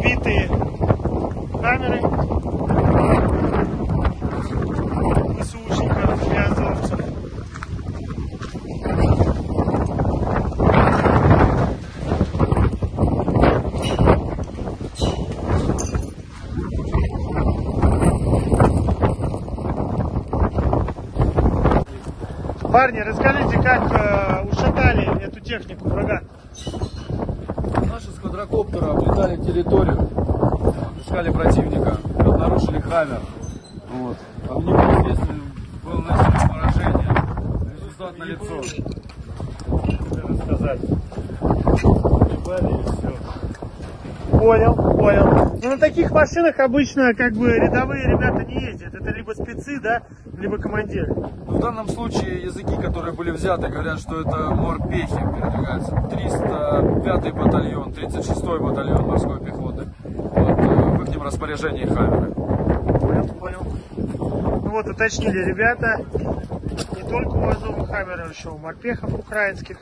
сбитые камеры СУшников и. Парни, расскажите, как э, ушатали эту технику врага? Облетали территорию, искали противника, обнаружили хаммер. Вот. Огневым действием было нанесено поражение. Результат на лицо. рассказать. Ебали и все. Понял, понял. Ну на таких машинах обычно как бы рядовые ребята не ездят. Это либо спецы, да, либо командиры. В данном случае языки, которые были взяты, говорят, что это морпехи передвигаются. 305 батальон, 36 батальон морской пехоты. Вот, э, в их распоряжении хаммеры. Понял, понял. Ну вот уточнили ребята, не только у Азова Хаммера, еще у морпехов украинских.